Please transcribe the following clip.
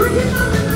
Bring it on